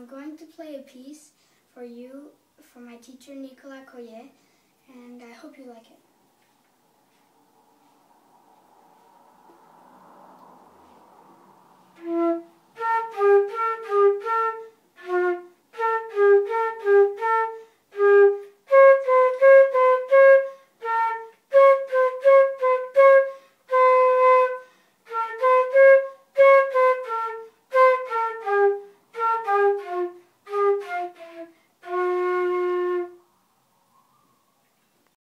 I'm going to play a piece for you from my teacher Nicolas Collier, and I hope you like it.